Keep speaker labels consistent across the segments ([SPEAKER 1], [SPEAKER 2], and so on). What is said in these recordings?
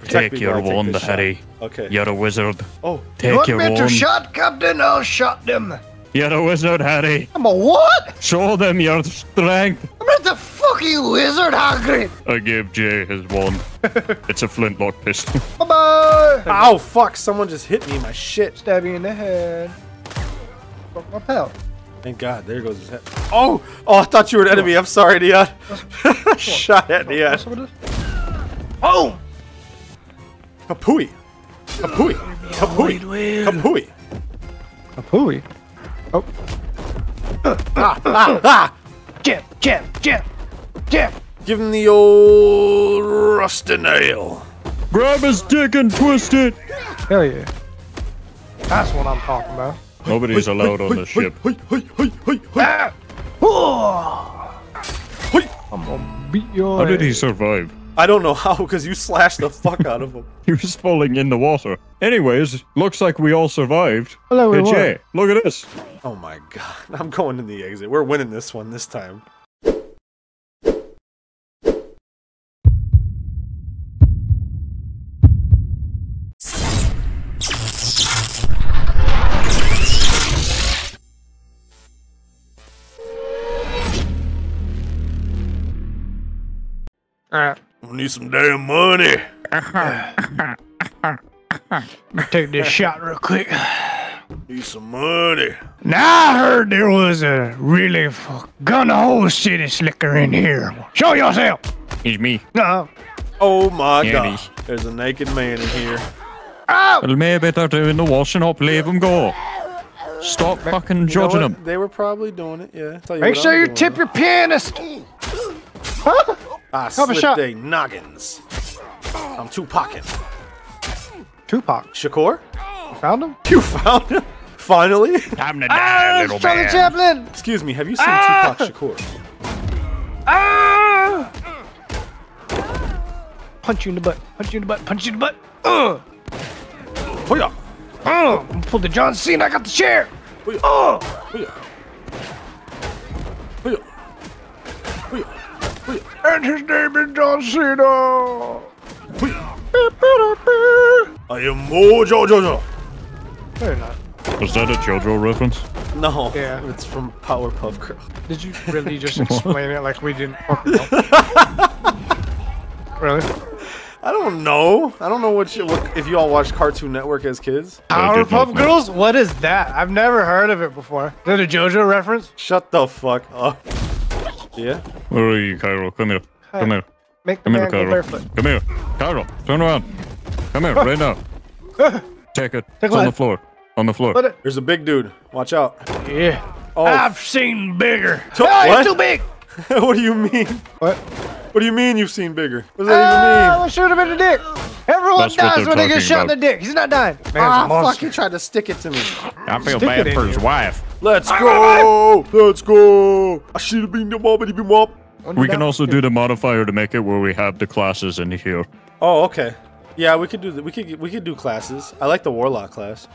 [SPEAKER 1] Protect
[SPEAKER 2] Take your
[SPEAKER 1] while take
[SPEAKER 2] wand,
[SPEAKER 1] shot.
[SPEAKER 2] Harry.
[SPEAKER 1] Okay.
[SPEAKER 2] You're a wizard.
[SPEAKER 1] Oh,
[SPEAKER 2] Take your
[SPEAKER 3] want me to
[SPEAKER 2] wand.
[SPEAKER 3] shot, Captain? I'll shot them.
[SPEAKER 2] You're a wizard, Harry.
[SPEAKER 3] I'm a what?
[SPEAKER 2] Show them your strength.
[SPEAKER 3] I'm not the fucking wizard, Hagrid.
[SPEAKER 2] I gave Jay his wand. it's a flintlock pistol.
[SPEAKER 3] Bye bye.
[SPEAKER 1] Ow, fuck. Someone just hit me my shit.
[SPEAKER 3] Stab you in the head. Fuck my pal.
[SPEAKER 1] Thank God. There goes his head. Oh, oh, I thought you were an enemy. I'm sorry, Neon. Shot at Neon.
[SPEAKER 3] What's up with this? Oh!
[SPEAKER 1] Kapooey. Kapooey. Kapooey. Kapooey.
[SPEAKER 3] A pooey. Oh.
[SPEAKER 1] Ah, ah, ah.
[SPEAKER 3] Jab, jab, jab, jab.
[SPEAKER 1] Give him the old rusty nail.
[SPEAKER 2] Grab his dick and twist it.
[SPEAKER 3] Hell yeah. That's what I'm talking about.
[SPEAKER 2] Nobody's allowed on the ship.
[SPEAKER 1] Hoi, hoi, hoi, hoi, hoi.
[SPEAKER 3] Ah! Oh!
[SPEAKER 1] Hoi.
[SPEAKER 3] I'm gonna beat your
[SPEAKER 2] How did he survive?
[SPEAKER 1] I don't know how, because you slashed the fuck out of him.
[SPEAKER 2] He was falling in the water. Anyways, looks like we all survived.
[SPEAKER 3] Hello, we
[SPEAKER 2] Hey. Jay, look at this.
[SPEAKER 1] Oh my god. I'm going to the exit. We're winning this one this time.
[SPEAKER 3] Alright,
[SPEAKER 1] I need some damn money.
[SPEAKER 3] take this shot real quick.
[SPEAKER 1] Need some money.
[SPEAKER 3] Now I heard there was a really f- gun hole city slicker in here. Show yourself.
[SPEAKER 2] He's me.
[SPEAKER 3] No.
[SPEAKER 1] Oh my
[SPEAKER 2] Here
[SPEAKER 1] god. There's a naked man in here.
[SPEAKER 3] Ow!
[SPEAKER 2] Well, maybe they're doing the washing up. Leave him go. Stop fucking
[SPEAKER 1] You
[SPEAKER 2] judging
[SPEAKER 1] what?
[SPEAKER 2] him.
[SPEAKER 1] They were probably doing it, yeah. Tell you
[SPEAKER 3] Make sure
[SPEAKER 1] I'm
[SPEAKER 3] you
[SPEAKER 1] doing.
[SPEAKER 3] tip your pianist. Huh?
[SPEAKER 1] I
[SPEAKER 3] a
[SPEAKER 1] slipped
[SPEAKER 3] shot.
[SPEAKER 1] a noggins. I'm Tupac.
[SPEAKER 3] Tupac.
[SPEAKER 1] Shakur?
[SPEAKER 3] You found him?
[SPEAKER 1] You found him? Finally?
[SPEAKER 2] Time to
[SPEAKER 3] Ah, it's Charlie Chaplin.
[SPEAKER 1] Excuse me, have you seen
[SPEAKER 3] Ah!
[SPEAKER 1] Tupac Shakur?
[SPEAKER 3] Ah! Punch you in the butt. Punch you in the butt. Punch you in the butt. Uh.
[SPEAKER 1] Hoya!
[SPEAKER 3] Uh. I'm gonna pull the John Cena. I got the chair.
[SPEAKER 1] Hoya!
[SPEAKER 3] Uh.
[SPEAKER 1] Hoya!
[SPEAKER 3] And his name is John Cena.
[SPEAKER 1] Hoya! I am Mojo Jojo.
[SPEAKER 3] Very nice.
[SPEAKER 2] Was that a JoJo reference?
[SPEAKER 1] No,
[SPEAKER 3] Yeah.
[SPEAKER 1] it's from Powerpuff Girl.
[SPEAKER 3] Did you really just explain it like we didn't fucking know? really?
[SPEAKER 1] I don't know. I don't know what, you, what if you all watched Cartoon Network as kids.
[SPEAKER 2] I did not
[SPEAKER 3] Powerpuff
[SPEAKER 2] know.
[SPEAKER 3] Girls? What is that? I've never heard of it before. Is that a JoJo reference?
[SPEAKER 1] Shut the fuck up. Yeah.
[SPEAKER 2] Where are you, Kyro? Come here. Come here.
[SPEAKER 3] Make the
[SPEAKER 2] Come here,
[SPEAKER 3] man go
[SPEAKER 2] Kyro.
[SPEAKER 3] barefoot.
[SPEAKER 2] Come here. Kyro, turn around. Come here, right now. Take it.
[SPEAKER 3] Take
[SPEAKER 2] It's on the floor. On the floor.
[SPEAKER 3] It.
[SPEAKER 1] There's a big dude. Watch out.
[SPEAKER 3] Yeah.
[SPEAKER 1] Oh.
[SPEAKER 3] I've seen bigger.
[SPEAKER 1] To-
[SPEAKER 3] Ah,
[SPEAKER 1] what?
[SPEAKER 3] it's too big.
[SPEAKER 1] what do you mean?
[SPEAKER 3] What?
[SPEAKER 1] What do you mean you've seen bigger? What does
[SPEAKER 3] Ah,
[SPEAKER 1] that even mean?
[SPEAKER 3] let's shoot him in the dick. Everyone
[SPEAKER 2] That's
[SPEAKER 3] dies when they get
[SPEAKER 2] talking
[SPEAKER 3] shot in the dick. He's not dying. Man's a
[SPEAKER 1] Ah, fuck, he tried to stick it to me.
[SPEAKER 2] I feel
[SPEAKER 3] Stick
[SPEAKER 2] bad for his
[SPEAKER 3] you.
[SPEAKER 2] wife.
[SPEAKER 1] Let's go! Let's go! I should have been the mobbity be mob.
[SPEAKER 2] We can also do the modifier to make it where we have the classes in here.
[SPEAKER 1] Oh, okay. Yeah, we could do that. We could we could do classes. I like the warlock class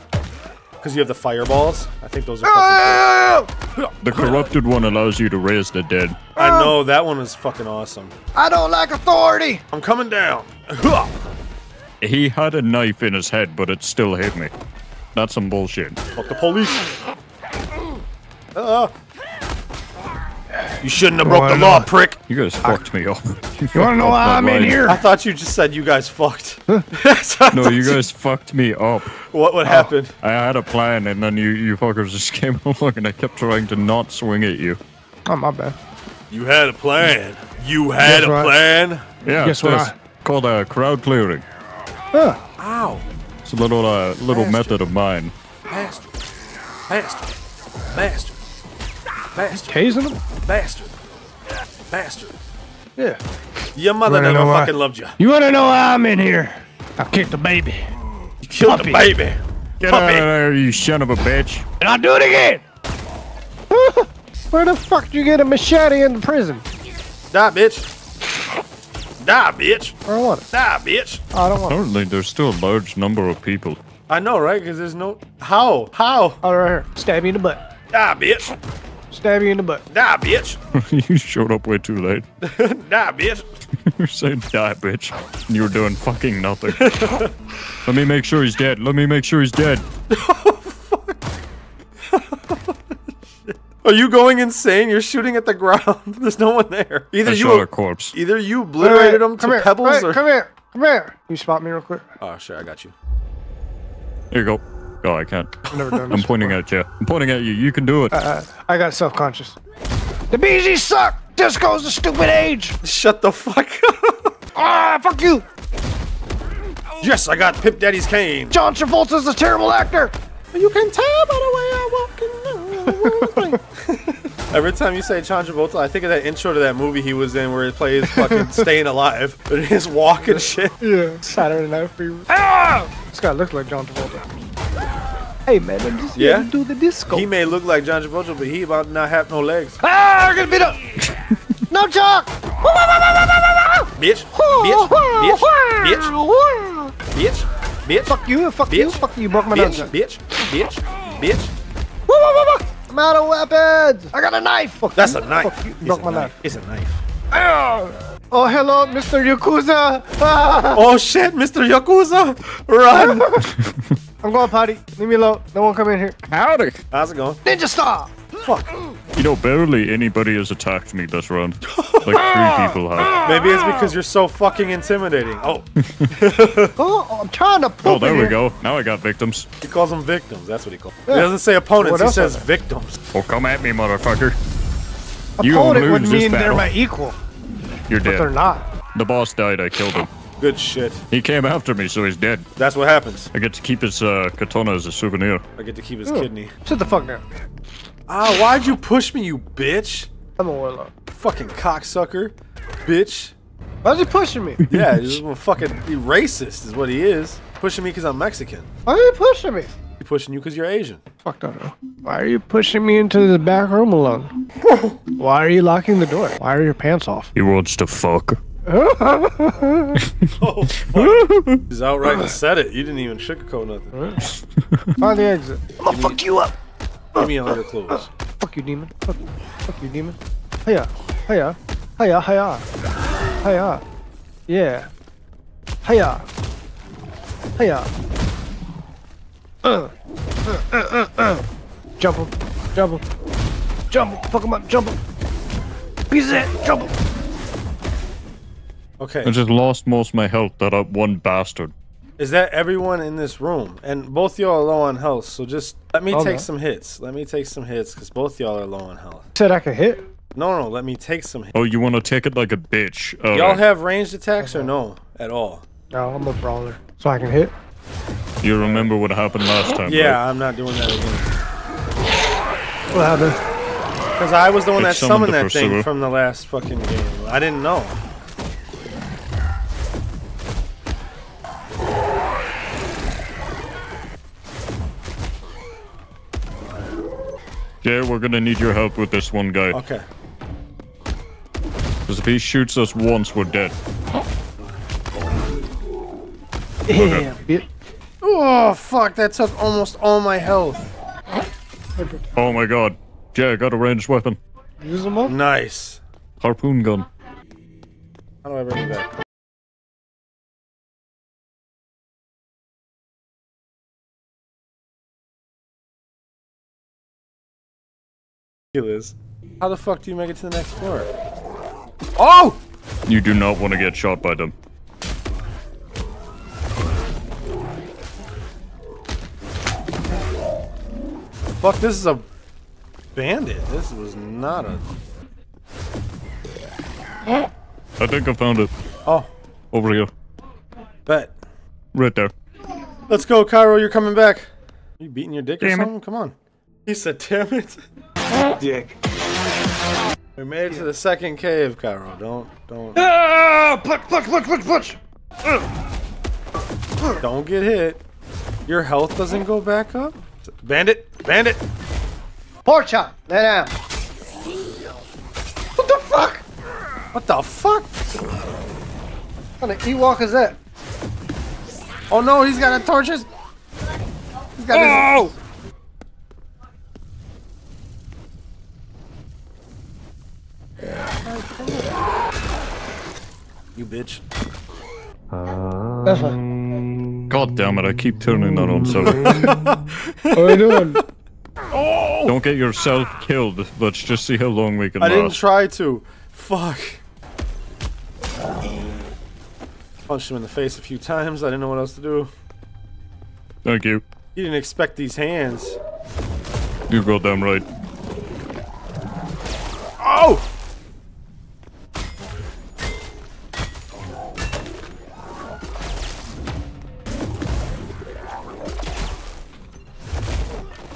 [SPEAKER 1] because you have the fireballs. I think those are. Fucking
[SPEAKER 3] Ah!
[SPEAKER 1] cool.
[SPEAKER 2] The corrupted one allows you to raise the dead.
[SPEAKER 1] I know that one is fucking awesome.
[SPEAKER 3] I don't like authority.
[SPEAKER 1] I'm coming down.
[SPEAKER 2] He had a knife in his head, but it still hit me. That's some bullshit.
[SPEAKER 1] Fuck the police. Uh, you shouldn't have broke the law, prick.
[SPEAKER 2] You guys fucked me up. You,
[SPEAKER 3] You wanna know why I'm in here?
[SPEAKER 1] I thought you just said you guys fucked.
[SPEAKER 2] No, you guys fucked me up.
[SPEAKER 1] What would happen?
[SPEAKER 2] I had a plan, and then you, you fuckers just came along, and I kept trying to not swing at you.
[SPEAKER 3] Oh, my bad.
[SPEAKER 1] You had a plan. You had
[SPEAKER 3] Guess
[SPEAKER 1] a
[SPEAKER 3] what?
[SPEAKER 1] plan.
[SPEAKER 2] Yeah,
[SPEAKER 3] Guess
[SPEAKER 2] it's
[SPEAKER 3] what
[SPEAKER 2] this,
[SPEAKER 3] I-
[SPEAKER 2] called uh, crowd clearing.
[SPEAKER 3] Huh.
[SPEAKER 1] Ow.
[SPEAKER 2] It's a little uh, little
[SPEAKER 1] Bastard.
[SPEAKER 2] method of mine.
[SPEAKER 1] Bastard. Bastard. Bastard. Bastard.
[SPEAKER 3] Tasing him?
[SPEAKER 1] Bastard. Bastard.
[SPEAKER 3] Yeah.
[SPEAKER 1] Your mother
[SPEAKER 3] Wanna
[SPEAKER 1] never
[SPEAKER 3] know why?
[SPEAKER 1] fucking loved you.
[SPEAKER 3] You want to know why I'm in here? I kicked the baby.
[SPEAKER 1] You killed
[SPEAKER 3] Puppy.
[SPEAKER 1] the baby.
[SPEAKER 2] Get
[SPEAKER 1] Puppy.
[SPEAKER 2] out of there, you son of a bitch!
[SPEAKER 3] And I'll do it again. Where the fuck did you get a machete in the prison?
[SPEAKER 1] Die, bitch. Die, bitch.
[SPEAKER 3] I don't want it.
[SPEAKER 1] Die, bitch.
[SPEAKER 3] I don't want it.
[SPEAKER 2] Apparently, there's still a large number of people.
[SPEAKER 1] I know, right? Because there's no. How? How?
[SPEAKER 3] Oh, right here. Stab me in the butt.
[SPEAKER 1] Die, bitch.
[SPEAKER 3] Stab you in the butt.
[SPEAKER 1] Nah, bitch.
[SPEAKER 2] you showed up way too late.
[SPEAKER 1] nah, bitch.
[SPEAKER 2] You're saying die, bitch. And you were doing fucking nothing. Let me make sure he's dead. Let me make sure he's dead.
[SPEAKER 1] Are you going insane? You're shooting at the ground. There's no one there. Either
[SPEAKER 2] I
[SPEAKER 1] you
[SPEAKER 2] shot a corpse.
[SPEAKER 1] either you obliterated them to
[SPEAKER 3] come here.
[SPEAKER 1] pebbles
[SPEAKER 3] Hey,
[SPEAKER 1] or
[SPEAKER 3] Come here. Come here. You spot me real quick.
[SPEAKER 1] Oh, sure, I got you.
[SPEAKER 2] Here you go. Oh, I can't.
[SPEAKER 3] I've never done
[SPEAKER 2] I'm
[SPEAKER 3] this.
[SPEAKER 2] pointing at you. I'm pointing at you. You can do it.
[SPEAKER 3] Uh, I got self-conscious. The Bee Gees suck. Disco's a stupid age.
[SPEAKER 1] Shut the fuck up.
[SPEAKER 3] Ah, fuck you.
[SPEAKER 1] yes, I got Pip Daddy's cane.
[SPEAKER 3] John Travolta's a terrible actor.
[SPEAKER 1] You can tell by the way I walk in Every time you say John Travolta, I think of that intro to that movie he was in where he plays fucking Staying Alive. And his walk and shit.
[SPEAKER 3] Yeah. Saturday Night Fever. Ah! This guy looks like John Travolta. Hey man, I'm just
[SPEAKER 1] Yeah?
[SPEAKER 3] do the disco.
[SPEAKER 1] He may look like John Travolta, but he about not have no legs.
[SPEAKER 3] ah, I'm gonna beat up. no talk.
[SPEAKER 1] Bitch, bitch, bitch, bitch, bitch, bitch,
[SPEAKER 3] Fuck you. Fuck you. Fuck you. Broke my
[SPEAKER 1] bitch,
[SPEAKER 3] nunchuck.
[SPEAKER 1] bitch, bitch, bitch.
[SPEAKER 3] I'm out of weapons. I got a knife. Fuck
[SPEAKER 1] That's
[SPEAKER 3] you.
[SPEAKER 1] a knife.
[SPEAKER 3] Fuck you.
[SPEAKER 1] It's
[SPEAKER 3] Broke my
[SPEAKER 1] knife.
[SPEAKER 3] knife.
[SPEAKER 1] It's a knife.
[SPEAKER 3] Ah. Oh, hello, Mr. Yakuza. Ah.
[SPEAKER 1] Oh shit, Mr. Yakuza, run!
[SPEAKER 3] I'm going potty. Leave me alone. No one come in here.
[SPEAKER 2] Howdy.
[SPEAKER 1] How's it going?
[SPEAKER 3] Ninja star.
[SPEAKER 1] Fuck.
[SPEAKER 2] You know, barely anybody has attacked me this round. Like three people have.
[SPEAKER 1] Maybe it's because you're so fucking intimidating. Oh,
[SPEAKER 3] Oh, I'm trying to poop
[SPEAKER 2] Oh, there we
[SPEAKER 3] here.
[SPEAKER 2] go. Now I got victims.
[SPEAKER 1] he calls them victims. That's what he calls. Them.
[SPEAKER 3] Yeah.
[SPEAKER 1] He doesn't say opponents.
[SPEAKER 3] What
[SPEAKER 1] he says victims.
[SPEAKER 2] Oh, come at me, motherfucker. You gonna
[SPEAKER 3] Opponent would
[SPEAKER 2] lose this
[SPEAKER 3] mean they're my equal,
[SPEAKER 2] You're
[SPEAKER 3] but they're not.
[SPEAKER 2] The boss died. I killed him.
[SPEAKER 1] Good shit.
[SPEAKER 2] He came after me, so he's dead.
[SPEAKER 1] That's what happens.
[SPEAKER 2] I get to keep his uh, katana as a souvenir.
[SPEAKER 1] I get to keep his
[SPEAKER 3] Oh.
[SPEAKER 1] kidney.
[SPEAKER 3] Shut the fuck down.
[SPEAKER 1] Ah, why'd you push me, you bitch?
[SPEAKER 3] I'm a warlock.
[SPEAKER 1] Fucking cocksucker, bitch.
[SPEAKER 3] Why's he pushing me?
[SPEAKER 1] Yeah, he's a fucking racist is what he is. Pushing me because I'm Mexican.
[SPEAKER 3] Why are you pushing me?
[SPEAKER 1] He pushing you because you're Asian.
[SPEAKER 3] Fuck don't know. Why are you pushing me into the back room alone? Why are you locking the door? Why are your pants off?
[SPEAKER 2] He wants to fuck.
[SPEAKER 1] Oh, fuck. He's outright said it. You didn't even sugarcoat nothing.
[SPEAKER 3] Find the exit. I'm gonna fuck you up.
[SPEAKER 1] Give me all your clothes.
[SPEAKER 3] Fuck you, demon. Fuck you. Fuck you, demon. Hiya. Hiya. Hiya. Hiya. Hiya. Yeah. Hiya. Hiya. Uh. Uh, uh, uh, uh. Jump him. Jump him. Jump him. Fuck him up. Jump him. Piece of that. Jump him.
[SPEAKER 1] Okay.
[SPEAKER 2] I just lost most of my health. That up one bastard.
[SPEAKER 1] Is that everyone in this room? And both y'all are low on health, so just let me
[SPEAKER 3] Okay.
[SPEAKER 1] take some hits. Let me take some hits, because both y'all are low on health.
[SPEAKER 3] Said I could hit.
[SPEAKER 1] No, no, let me take some hits.
[SPEAKER 2] Oh, you want to take it like a bitch? All
[SPEAKER 1] Y'all
[SPEAKER 2] right.
[SPEAKER 1] have ranged attacks or uh-huh. no? At all?
[SPEAKER 3] No, I'm a brawler. So I can hit.
[SPEAKER 2] You remember what happened last time?
[SPEAKER 1] Yeah,
[SPEAKER 2] right?
[SPEAKER 1] I'm not doing that again.
[SPEAKER 3] What happened?
[SPEAKER 1] Because I was the one
[SPEAKER 2] It
[SPEAKER 1] that
[SPEAKER 2] summoned
[SPEAKER 1] summoned
[SPEAKER 2] the
[SPEAKER 1] that thing from the last fucking game. I didn't know.
[SPEAKER 2] Yeah, we're gonna need your help with this one guy.
[SPEAKER 1] Okay.
[SPEAKER 2] Because if he shoots us once, we're dead.
[SPEAKER 3] Yeah, bitch.
[SPEAKER 1] Oh, fuck, that took almost all my health.
[SPEAKER 2] Oh my god. Yeah, I got a ranged weapon.
[SPEAKER 3] Use them up.
[SPEAKER 1] Nice.
[SPEAKER 2] Harpoon gun.
[SPEAKER 1] How do I bring it back? Liz. How the fuck do you make it to the next floor? Oh!
[SPEAKER 2] You do not want to get shot by them.
[SPEAKER 1] Fuck, this is a bandit. This was not a.
[SPEAKER 2] I think I found it.
[SPEAKER 1] Oh,
[SPEAKER 2] Over here.
[SPEAKER 1] bet.
[SPEAKER 2] Right there.
[SPEAKER 1] Let's go, Kyro. You're coming back. You beating your dick or
[SPEAKER 2] Damn it.
[SPEAKER 1] something? Come on. He said, damn it.
[SPEAKER 3] Dick.
[SPEAKER 1] We made it to the second cave, Kyro. Don't, don't,
[SPEAKER 3] Ah! Punch, punch, punch, punch, punch.
[SPEAKER 1] don't get hit. Your health doesn't go back up? Bandit! Bandit!
[SPEAKER 3] Pork chop. Lay down. What the fuck?
[SPEAKER 1] What the fuck?
[SPEAKER 3] What kind of Ewok is that?
[SPEAKER 1] Oh no, he's got a torches! his- He's got his. You bitch.
[SPEAKER 3] That's fine.
[SPEAKER 2] God damn it! I keep turning that on. So
[SPEAKER 3] What are we doing?
[SPEAKER 2] don't get yourself killed. Let's just see how long we can
[SPEAKER 1] I didn't try to. Fuck. Punched him in the face a few times. I didn't know what else to do.
[SPEAKER 2] Thank you.
[SPEAKER 1] You didn't expect these hands.
[SPEAKER 2] You got damn right.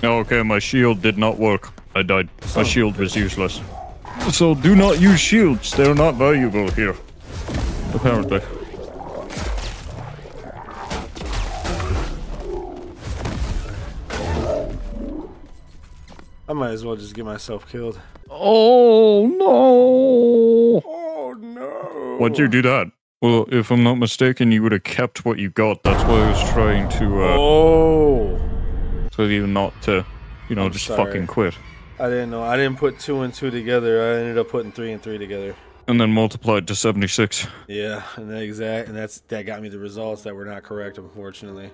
[SPEAKER 2] Okay, my shield did not work. I died. My shield was useless. So do not use shields. They're not valuable here. Apparently.
[SPEAKER 1] I might as well just get myself killed.
[SPEAKER 2] Oh no!
[SPEAKER 1] Oh no!
[SPEAKER 2] Why'd you do that? Well, if I'm not mistaken, you would have kept what you got. That's why I was trying to, uh,
[SPEAKER 1] Oh!
[SPEAKER 2] Tell you not to, you know,
[SPEAKER 1] I'm
[SPEAKER 2] just
[SPEAKER 1] sorry.
[SPEAKER 2] fucking quit.
[SPEAKER 1] I didn't know. I didn't put two and two together. I ended up putting three and three together.
[SPEAKER 2] And then multiplied to 76.
[SPEAKER 1] Yeah, and that exact, and that's that got me the results that were not correct, unfortunately.